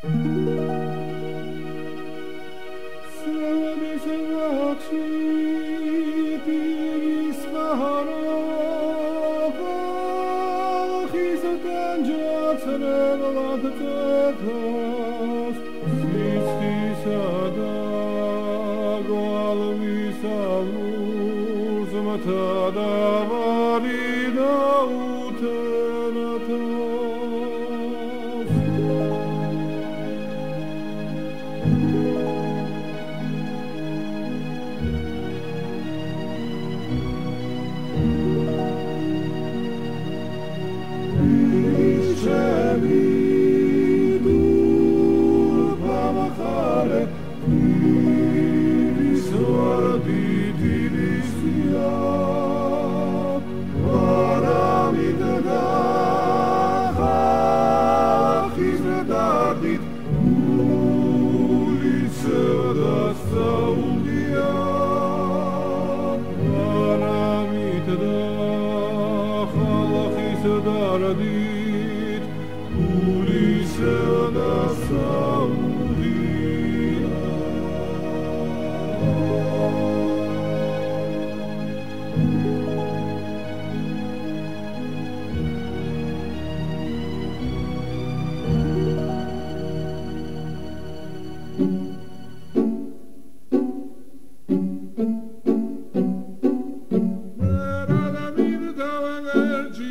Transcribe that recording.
Si messe vocis diris parolae quis te tangat nonolat te totus siestis ad agro almisalus